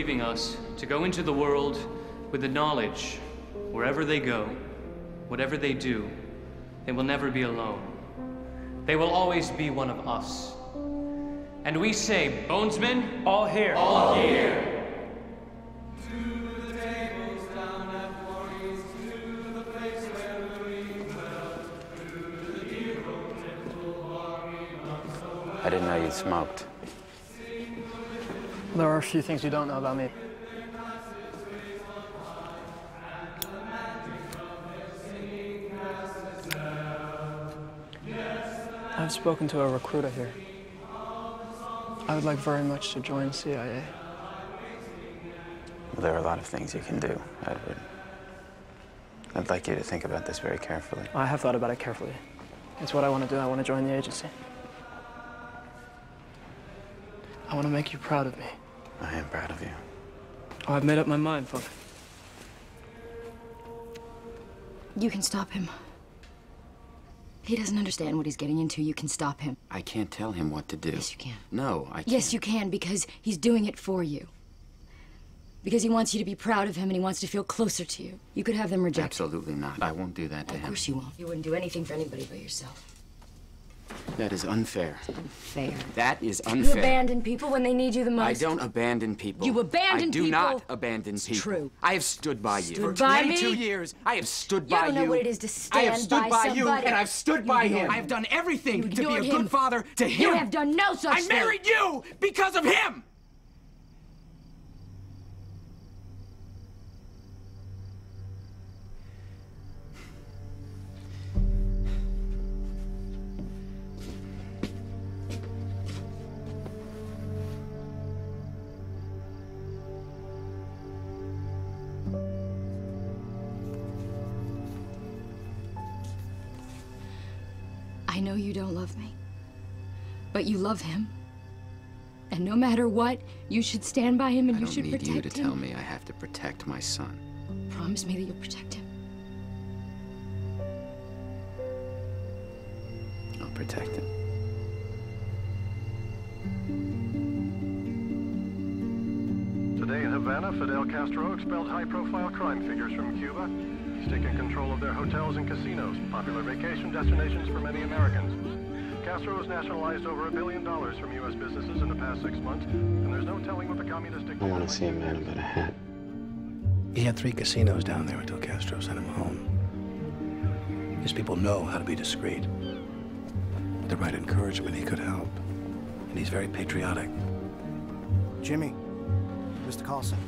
leaving us to go into the world with the knowledge wherever they go, whatever they do, they will never be alone. They will always be one of us. And we say, Bonesmen, All here. all here. I didn't know you'd smoked. There are a few things you don't know about me. I've spoken to a recruiter here. I would like very much to join CIA. Well, there are a lot of things you can do, Edward. I'd like you to think about this very carefully. I have thought about it carefully. It's what I want to do. I want to join the agency. I want to make you proud of me. I am proud of you. Oh, I've made up my mind, Father. You can stop him. He doesn't understand what he's getting into. You can stop him. I can't tell him what to do. Yes, you can. No, I can't. Yes, you can, because he's doing it for you. Because he wants you to be proud of him and he wants to feel closer to you. You could have them reject Absolutely not. I won't do that to him. Of him. course you won't. You wouldn't do anything for anybody but yourself. That is unfair. Unfair. That is unfair. You abandon people when they need you the most. I don't abandon people. You abandon people? I do people. not abandon people. true. I have stood by you. Stood For by 22 me? years, I have stood by You by don't know what it is to stand by I have stood by by, you, somebody. and I've stood You by him. him. I have done everything You to be a ignored good father to him. You have done no such I thing. I married you because of him. I know you don't love me, but you love him. And no matter what, you should stand by him and I you don't should need you to him. tell me I have to protect my son. Promise me that you'll protect him. I'll protect him. Today in Havana, Fidel Castro expelled high-profile crime figures from Cuba. He's taken control of their hotels and casinos, popular vacation destinations for many Americans. Castro has nationalized over a billion dollars from U.S. businesses in the past six months, and there's no telling what the communist I want to see a man next. without a hat. He had three casinos down there until Castro sent him home. His people know how to be discreet. With the right encouragement, he could help. And he's very patriotic. Jimmy, Mr. Carlson.